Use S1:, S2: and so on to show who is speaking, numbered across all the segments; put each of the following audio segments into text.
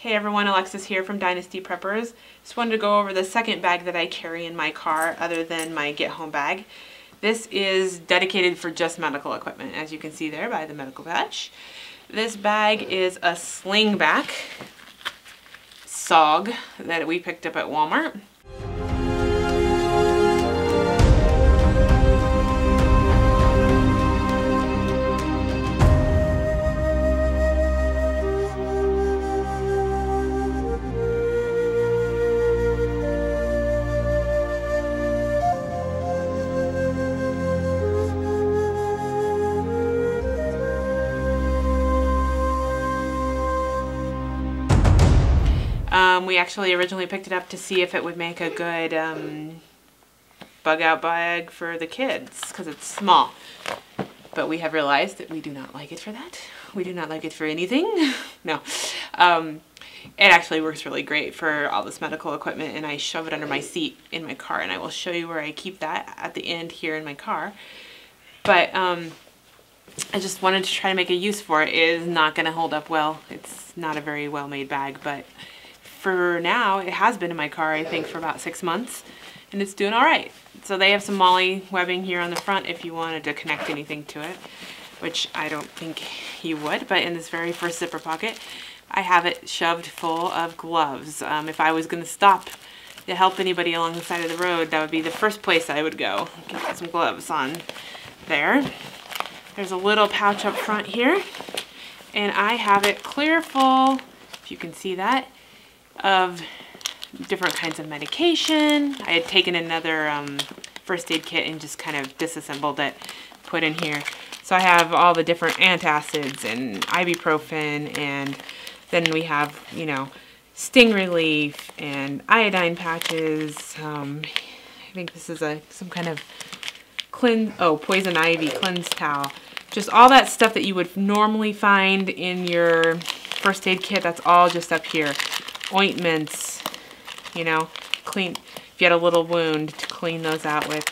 S1: Hey everyone, Alexis here from Dynasty Preppers. Just wanted to go over the second bag that I carry in my car other than my get home bag. This is dedicated for just medical equipment, as you can see there by the medical badge. This bag is a sling pack SOG that we picked up at Walmart. Um, we actually originally picked it up to see if it would make a good um, bug out bag for the kids because it's small. But we have realized that we do not like it for that. We do not like it for anything. no. Um, it actually works really great for all this medical equipment and I shove it under my seat in my car and I will show you where I keep that at the end here in my car. But um, I just wanted to try to make a use for it. It is not going to hold up well. It's not a very well made bag, but for now, it has been in my car, I think, for about six months, and it's doing all right. So they have some MOLLE webbing here on the front if you wanted to connect anything to it, which I don't think you would, but in this very first zipper pocket, I have it shoved full of gloves. Um, if I was going to stop to help anybody along the side of the road, that would be the first place I would go. Get some gloves on there. There's a little pouch up front here, and I have it clear full, if you can see that, of different kinds of medication. I had taken another um, first aid kit and just kind of disassembled it, put in here. So I have all the different antacids and ibuprofen and then we have, you know, sting relief and iodine patches. Um, I think this is a some kind of cleanse, oh, poison ivy cleanse towel. Just all that stuff that you would normally find in your first aid kit, that's all just up here ointments, you know, clean, if you had a little wound to clean those out with.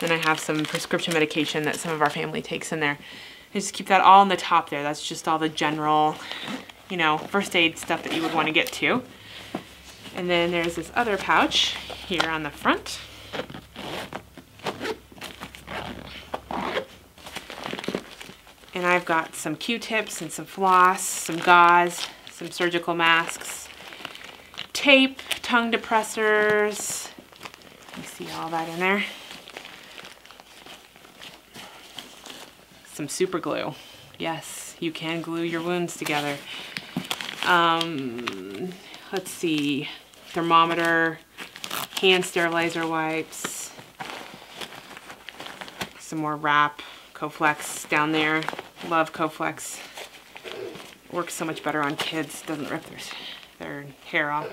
S1: Then I have some prescription medication that some of our family takes in there. I just keep that all on the top there. That's just all the general, you know, first aid stuff that you would want to get to. And then there's this other pouch here on the front. And I've got some Q-tips and some floss, some gauze, some surgical masks, tape, tongue depressors. You see all that in there. Some super glue. Yes, you can glue your wounds together. Um, let's see, thermometer, hand sterilizer wipes, some more wrap, Coflex down there. Love Coflex. Works so much better on kids, doesn't rip their their hair off.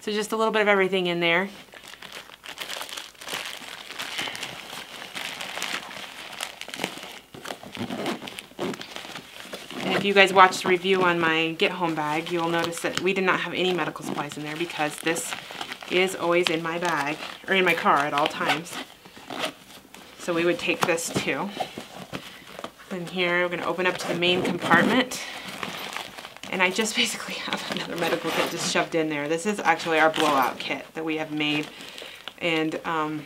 S1: So just a little bit of everything in there. And if you guys watched the review on my get home bag, you'll notice that we did not have any medical supplies in there because this is always in my bag, or in my car at all times. So we would take this too. And here we're going to open up to the main compartment. And I just basically have another medical kit just shoved in there. This is actually our blowout kit that we have made. And um,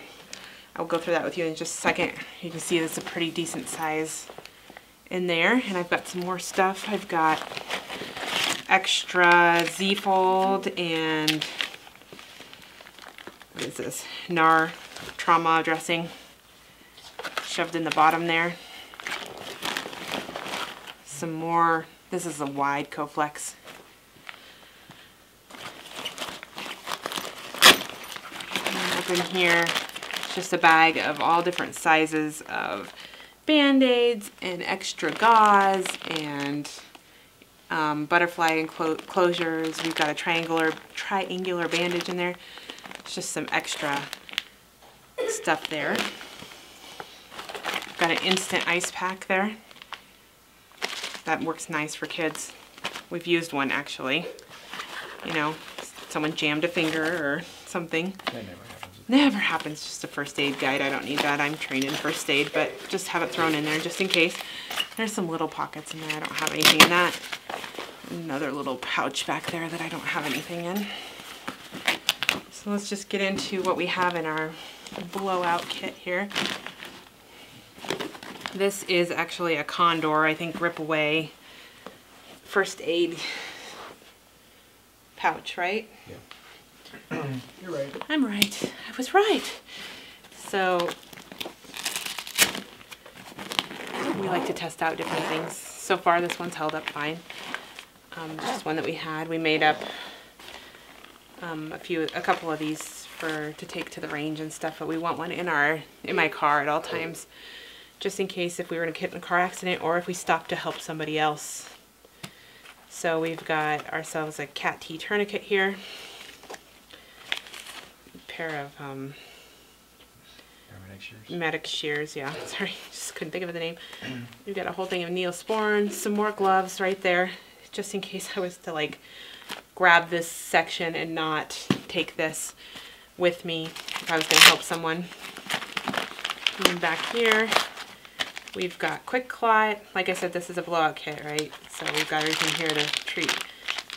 S1: I'll go through that with you in just a second. You can see is a pretty decent size in there. And I've got some more stuff. I've got extra Z-fold and what is this? NAR trauma dressing shoved in the bottom there. Some more this is a wide Coflex. Up in here, just a bag of all different sizes of band-aids and extra gauze and um, butterfly enclosures. We've got a triangular triangular bandage in there. It's just some extra stuff there. Got an instant ice pack there that works nice for kids. We've used one actually. You know, someone jammed a finger or something.
S2: That never happens.
S1: Never happens. Just a first aid guide. I don't need that. I'm trained in first aid, but just have it thrown in there just in case. There's some little pockets in there. I don't have anything in that. another little pouch back there that I don't have anything in. So let's just get into what we have in our blowout kit here. This is actually a Condor, I think Rip Away first aid pouch, right?
S2: Yeah. You're right.
S1: I'm right. I was right. So we like to test out different things. So far, this one's held up fine. Um, just one that we had. We made up um, a few, a couple of these for to take to the range and stuff. But we want one in our in my car at all times, just in case if we were to get in a car accident or if we stopped to help somebody else. So we've got ourselves a cat T tourniquet here. A pair of um,
S2: Paramedic shears.
S1: medic shears, yeah. Sorry, just couldn't think of the name. We've got a whole thing of Neosporin, some more gloves right there, just in case I was to like grab this section and not take this with me if I was going to help someone. And then back here, we've got Quick Clot. Like I said, this is a blowout kit, right? So we've got everything here to treat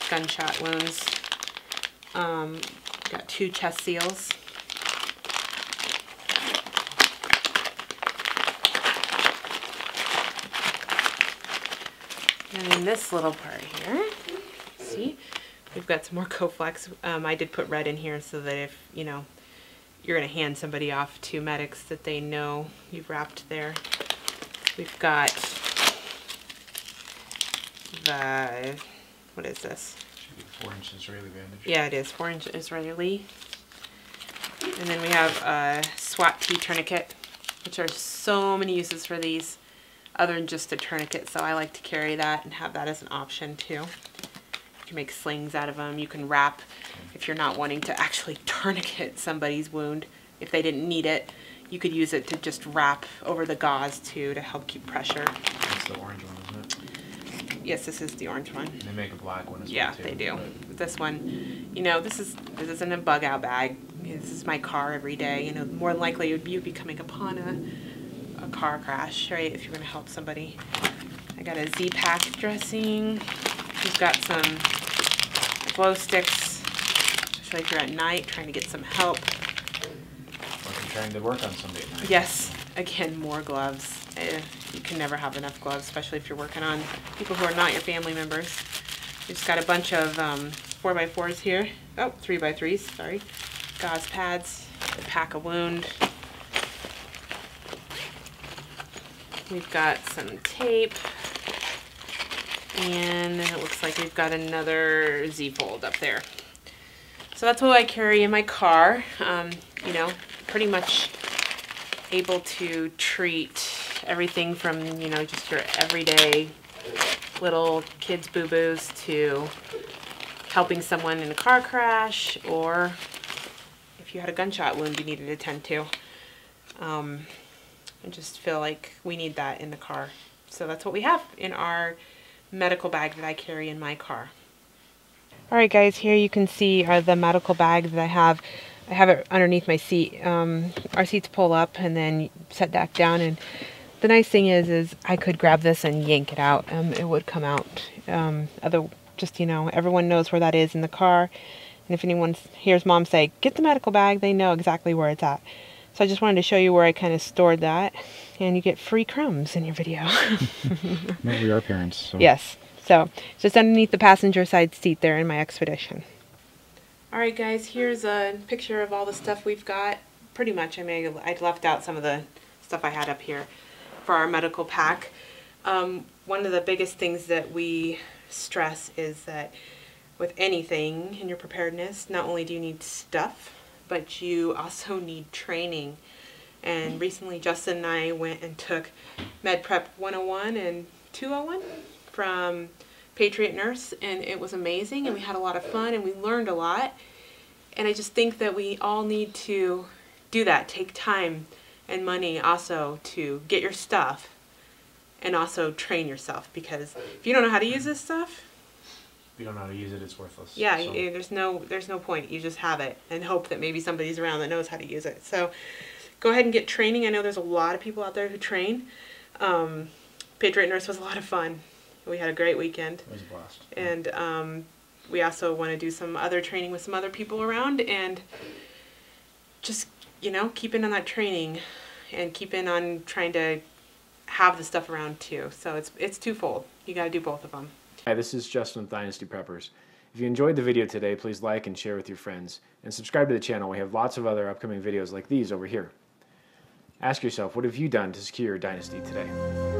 S1: gunshot wounds. Um, got two chest seals. And then this little part here, see, we've got some more Coflex. Um, I did put red in here so that if, you know, you're going to hand somebody off to medics that they know you've wrapped there. We've got the, what is this?
S2: Should be four inch Israeli bandage.
S1: Yeah, it is, four inch Israeli. And then we have a SWAT T tourniquet, which are so many uses for these other than just a tourniquet. So I like to carry that and have that as an option too. You can make slings out of them. You can wrap if you're not wanting to actually tourniquet somebody's wound if they didn't need it. You could use it to just wrap over the gauze too to help keep pressure.
S2: That's the orange one, isn't it?
S1: Yes, this is the orange one.
S2: They make a black one as
S1: Yeah,
S2: well too.
S1: they do.
S2: but
S1: This one, you know, this is this isn't a bug out bag. This is my car every day. You know, more than likely you'd, you'd be coming upon a a car crash, right? If you're gonna help somebody. I got a Z pack dressing. We've got some glow sticks, especially if you're at night trying to get some help.
S2: Like to work on somebody night.
S1: Yes, again, more gloves. Eh, You can never have enough gloves, especially if you're working on people who are not your family members. We've just got a bunch of um, 4x4s here. Oh, 3x3s, sorry. Gauze pads, to pack a wound. We've got some tape. And it looks like we've got another Z-fold up there. So that's what I carry in my car. Um, you know, pretty much able to treat everything from, you know, just your everyday little kids' boo-boos to helping someone in a car crash or if you had a gunshot wound you needed to tend to. Um, I just feel like we need that in the car. So that's what we have in our medical bag that I carry in my car. All right, guys, here you can see are the medical bag that I have. I have it underneath my seat. Um, our seats pull up and then set back down. And the nice thing is, is I could grab this and yank it out. Um, it would come out. Um, other, just you know, everyone knows where that is in the car. And if anyone hears mom say, "Get the medical bag," they know exactly where it's at. So I just wanted to show you where I kind of stored that, and you get free crumbs in your video.
S2: We are parents. So.
S1: Yes. So just underneath the passenger side seat there in my Expedition. All right, guys. Here's a picture of all the stuff we've got. Pretty much. I mean, I left out some of the stuff I had up here for our medical pack. Um, one of the biggest things that we stress is that with anything in your preparedness, not only do you need stuff, but you also need training. And recently, Justin and I went and took Med Prep 101 and 201 from Patriot Nurse, and it was amazing, and we had a lot of fun, and we learned a lot. And I just think that we all need to do that, take time and money also to get your stuff and also train yourself because if you don't know how to use this stuff,
S2: If you don't know how to use it, it's worthless.
S1: yeah,
S2: So,
S1: there's no there's no point. You just have it and hope that maybe somebody's around that knows how to use it. So go ahead and get training. I know there's a lot of people out there who train. Um, Patriot Nurse was a lot of fun. We had a great weekend.
S2: It was a blast.
S1: And um, we also want to do some other training with some other people around and just, you know, keep in on that training and keep in on trying to have the stuff around too. So it's, it's twofold. You got to do both of them.
S3: Hi, this is Justin with Dynasty Preppers. If you enjoyed the video today, please like and share with your friends. And subscribe to the channel. We have lots of other upcoming videos like these over here. Ask yourself, what have you done to secure your dynasty today?